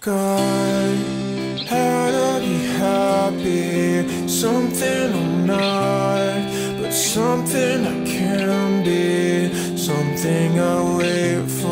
God, how to be happy Something I'm not But something I can be Something I wait for.